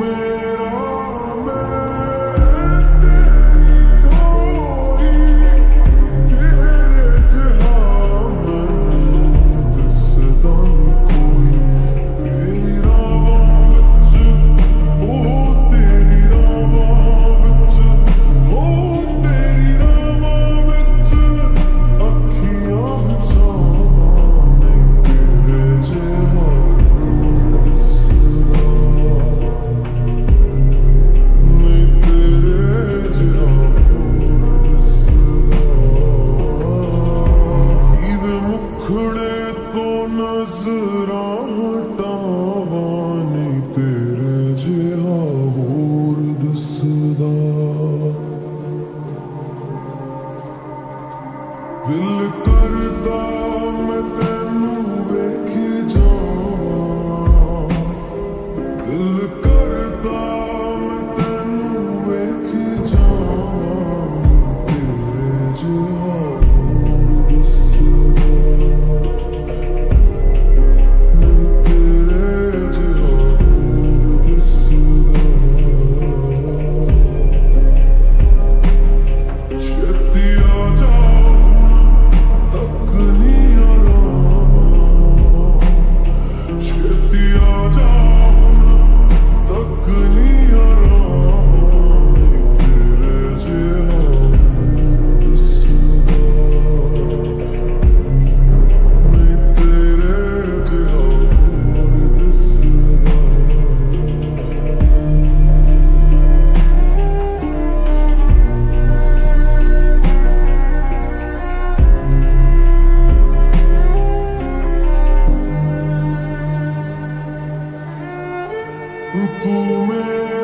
me ਦਿਲ Tú me